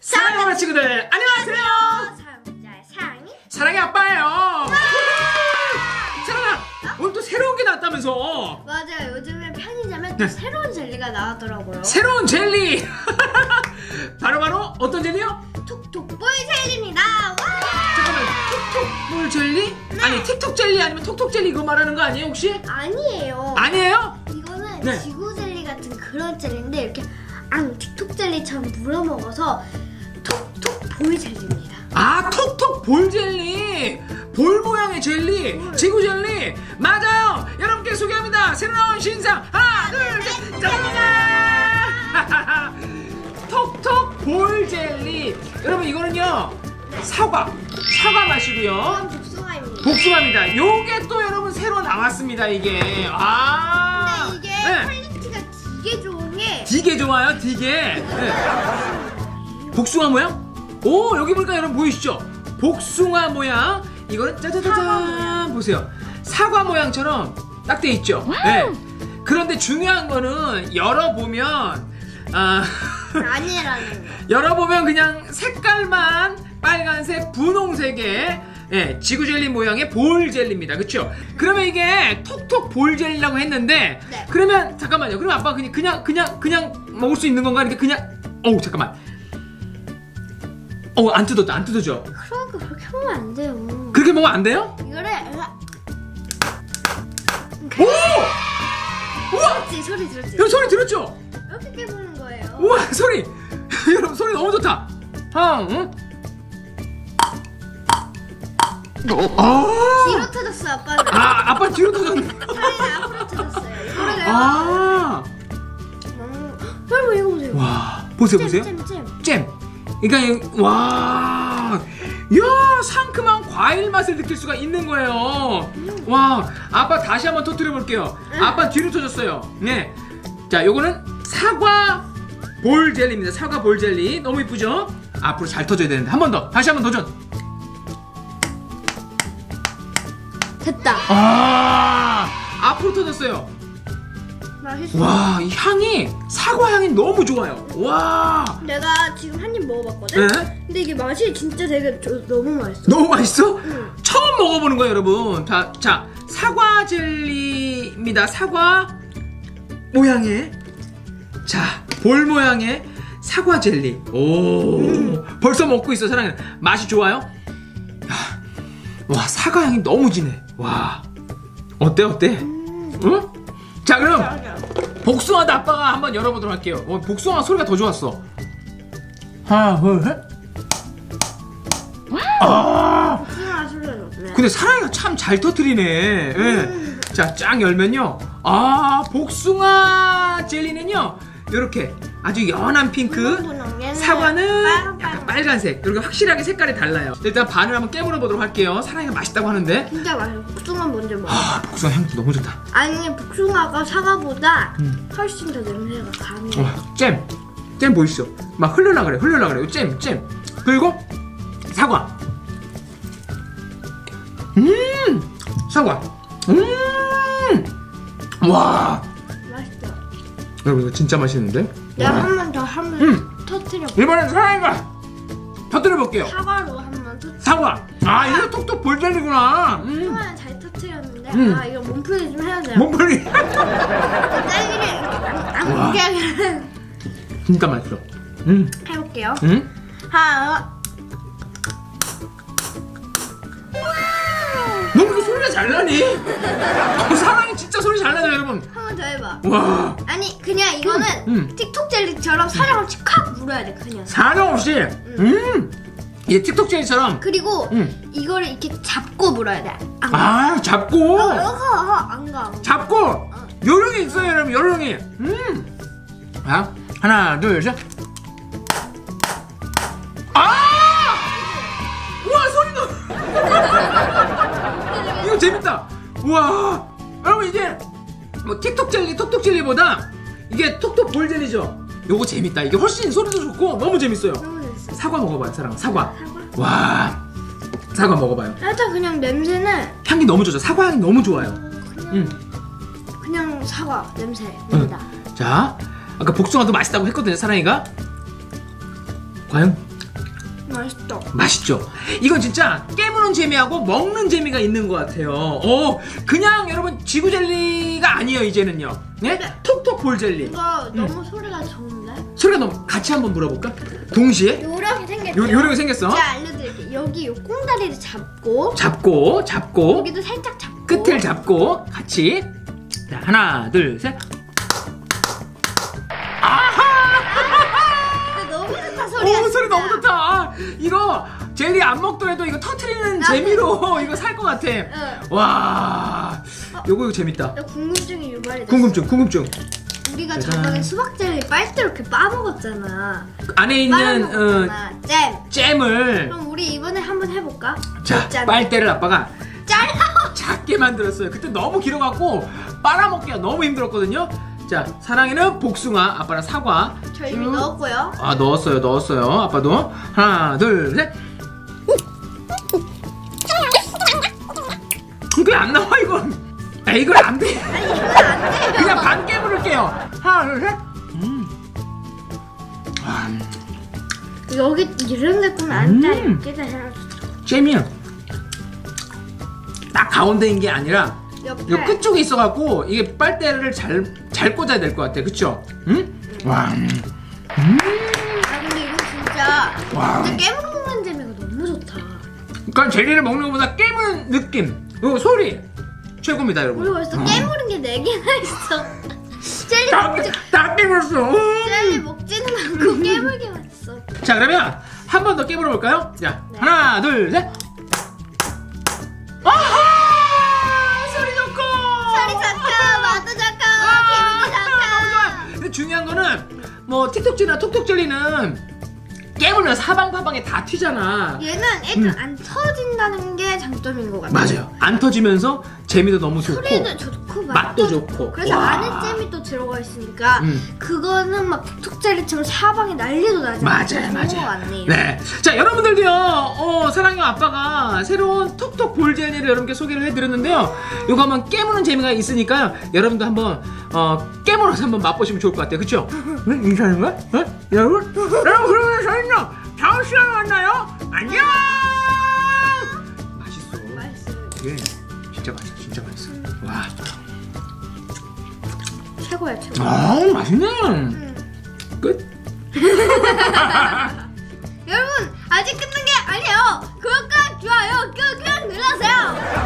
사랑하는 친구들 안녕하세요. 사랑자의 사랑이 사랑의 아빠예요. 사랑아 오늘 또 새로운 게 나왔다면서 맞아요 요즘에 편의점에 또 네. 새로운 젤리가 나왔더라고요 새로운 젤리 바로바로 어떤 젤리요? 톡톡볼 젤리입니다 와! 톡톡볼 젤리? 아니 틱톡 젤리 아니면 톡톡 젤리 이거 말하는 거 아니에요 혹시? 아니에요. 아니에요? 이거는 네. 지구 젤리 같은 그런 젤리인데 이렇게 앙 틱톡 젤리처럼 물어 먹어서 톡톡 볼 젤리입니다. 아 톡톡 볼 젤리. 볼 모양의 젤리. 지구 젤리. 맞아요. 여러분께 소개합니다. 새로 나온 신상. 하나 둘 셋. 짜잔! 톡톡 볼 젤리. 여러분 이거는요 사과 사과 맛이고요. 복숭아입니다. 복숭아입니다. 요게 또 여러분 새로 나왔습니다 이게. 아. 근데 이게 네. 퀄리티가 되게 좋은 게 되게 좋아요 되게. 네. 복숭아 모양? 오 여기 보니까 여러분 보이시죠? 복숭아 모양. 이거는 짜자자잔. 보세요. 사과 모양처럼 딱 돼 있죠? 네. 그런데 중요한 거는 열어보면 아. 아니라는 거. 열어보면 그냥 색깔만 빨간색 분홍색의 예, 지구젤리 모양의 볼 젤리입니다. 그쵸? 그러면 이게 톡톡 볼 젤리라고 했는데 네. 그러면 잠깐만요. 그럼 아빠 그냥 그냥 그냥 그냥 먹을 수 있는 건가? 이렇게 그냥 어우 잠깐만. 어우 안 뜯었다. 안 뜯어져. 그러니까 그렇게 하면 안 돼요 그렇게 먹으면 안 돼요? 이거를 오! 우와! 들었지 소리 들었지 여러분 소리 들었죠? 이렇게 깨보는 거예요 우와 소리! 여러분 소리 너무 좋다. 아, 응? 아! 뒤로 터졌어 아빠는 아, 아빠 뒤로 터졌네. 사이는 앞으로 터졌어요 이거를 아, 음, 여러분 이거 보세요 와, 보세요, 보세요. 잼 잼 잼 잼. 그러니까 이- 와, 야 상큼한 과일 맛을 느낄 수가 있는 거예요. 와, 아빠 다시 한번 터뜨려 볼게요. 아빠 뒤로 터졌어요. 네, 자, 요거는 사과 볼 젤리입니다. 사과 볼 젤리 너무 이쁘죠? 앞으로 잘 터져야 되는데 한 번 더, 다시 한 번 도전. 됐다 아, 앞으로 터졌어요. 맛있어 와, 이 향이 사과 향이 너무 좋아요. 와, 내가 지금 한 입 먹어봤거든 네? 근데 이게 맛이 진짜 되게 저- 너무 맛있어 너무 맛있어? 응. 처음 먹어보는 거예요, 여러분. 자, 자, 사과 젤리입니다. 사과 모양의 자, 볼 모양의 사과 젤리. 오, 벌써 먹고 있어, 사랑해. 맛이 좋아요? 야, 와, 사과 향이 너무 진해. 와, 어때, 어때? 응? 자, 그럼 복숭아도 아빠가 한번 열어보도록 할게요. 어, 복숭아 소리가 더 좋았어. 하나, 둘, 셋. 아, 복숭아 근데 사랑이가 참 잘 터트리네. 예. 자, 쫙 열면요. 아, 복숭아 젤리는요. 이렇게 아주 연한 핑크. 얘는 사과는 빨간. 빨간색. 이렇게 확실하게 색깔이 달라요. 일단 반을 한번 깨물어 보도록 할게요. 사랑이가 맛있다고 하는데. 진짜 맛있어 복숭아 먼저 먹어 아, 복숭아 향도 너무 좋다. 아니 복숭아가 사과보다 음. 훨씬 더 냄새가 강해 와, 잼. 잼 보이시죠? 막 흘러나 그래. 흘러나 그래. 잼, 잼. 그리고 사과. 음! 사과. 음! 와! 맛있어 여러분 이거 진짜 맛있는데? 내가 한 번더 한번 음. 터트려 이번엔 사랑이가 터뜨려 볼게요. 사과로 한번 터트려 사과. 아 이거 톡톡 볼젤리구나. 음. 복숭아는 잘 터트렸는데 음. 아 이거 몸풀기 좀 해야 돼요 몸풀이 딸기를 와. 안게 진짜 맛있어. 음, 해볼게요 음. 하나 너 소리가 잘 나니? 어, 사랑이 진짜 소리 잘 나죠 여러분. 한번 더 해봐 와. 아니 그냥 이거는 음. 틱톡 젤리처럼 사랑 없이 칵 물어야 돼 그냥 사령 없이. 음. 이 틱톡 젤리처럼. 그리고 음. 이거를 이렇게 잡고 물어야 돼 안, 아 잡고. 어, 가, 안 가. 잡고. 요령이 있어요 여러분 요령이. 음. 자 하나 둘 셋. 아! 우와 소리 나. 이거 재밌다. 우와. 여러분 이게 뭐 틱톡 젤리, 톡톡 젤리보다 이게 톡톡 볼 젤리죠. 요거 재밌다. 이게 훨씬 소리도 좋고 너무 재밌어요. 너무 됐어. 사과 먹어봐요, 사랑. 사과. 사과? 와. 사과 먹어봐요. 일단 그냥 냄새는 향이 너무 좋죠. 사과 향이 너무 좋아요. 그냥 음. 그냥 음, 사과 냄새 납니다. 자, 아까 복숭아도 맛있다고 했거든요, 사랑이가. 과연 맛있다. 맛있죠? 이건 진짜 깨무는 재미하고 먹는 재미가 있는 것 같아요. 오, 그냥 여러분 지구 젤리가 아니에요, 이제는요. 네? 톡 톡볼 젤리. 이거 너무 소리가 좋은데? 소리가 너무 같이 한번 물어볼까? 동시에? 요렇게 생겼죠? 요, 요렇게 생겼어. 제가 알려드릴게요. 여기 요 꽁다리를 잡고 잡고, 잡고, 여기도 살짝 잡고 끝을 잡고, 같이. 자, 하나, 둘, 셋. 근데 너무 좋다 소리가 오, 소리. 너무 좋다. 아, 이거 젤리 안 먹더라도 이거 터트리는. 재미로 이거 살 것 같아. 응. 와, 요거 이거 재밌다. 나 궁금증이 유발이 됐어. 궁금증, 궁금증. 우리가 짜잔. 저번에 수박 젤리 빨대 이렇게 빠먹었잖아. 안에 있는 어. 잼. 잼을 그럼 우리 이번에 한번 해볼까? 자 짠. 빨대를 아빠가 잘라. 작게 만들었어요. 그때 너무 길어갖고 빨아먹기가 너무 힘들었거든요. 자 사랑이는 복숭아, 아빠는 사과. 저 이미 쭉. 넣었고요. 아 넣었어요, 넣었어요. 아빠도 하나, 둘, 셋. 그게 안 나와 이건. 야 이건 안 돼. 아니 이건 안 돼 요. 깨물을게요. 하나, 둘, 셋. 음. 아, 여기 이런 안 돼. 음. 여기다 해라. 잼이 딱 가운데인 게 아니라 옆에. 이 끝쪽에 있어갖고 이게 빨대를 잘, 잘 꽂아야 될 것 같아. 그쵸? 응? 와. 음. 아 근데 이거 진짜 와. 진짜 깨물는 재미가 너무 좋다. 그러니까 젤리를 먹는 것보다 깨무는 느낌. 요 소리. 최고입니다, 여러분. 우리 벌써 어. 깨물은 게네 개나 있어. 먹지는 않고 깨물게만 했어. 자, 그러면 한 번 더 깨물어 볼까요? 자, 네. 하나, 둘, 셋. 아하! 소리 좋고! 소리 좋고, 맛도 좋고, 기분이 좋고. 근데 중요한 거는 뭐 틱톡젤이나 톡톡젤리는 깨물면 사방파방에 다 튀잖아. 얘는 일단 안 터진다는 게 장점인 것 같아. 맞아요. 안 터지면서 재미도 너무 좋고. 소리도 좋고 맛도 좋고. 그래서 와. 안에 잼이 또 들어가 있으니까 음. 그거는 막 툭툭젤리처럼 사방에 난리도 나지 맞아요, 맞아요. 네. 자, 여러분들도요, 어, 사랑의 아빠가 새로운 톡톡 볼 젤리를 여러분께 소개를 해드렸는데요. 이거 한번 깨무는 재미가 있으니까요. 여러분도 한번, 어, 깨물어서 한번 맛보시면 좋을 것 같아요. 그쵸? 응? 인사하는 거야? 어? 여러분? 여러분, 그러면 저희는요, 다음 시간에 만나요. 안녕! 맛있어. 맛있어요. 이게 진짜 맛있어, 진짜 맛있어. 와. 최고야 최고. 아 음, 맛있네. 음. 끝. 여러분 아직 끝난 게 아니에요. 구독과 좋아요 꾹꾹 눌러주세요.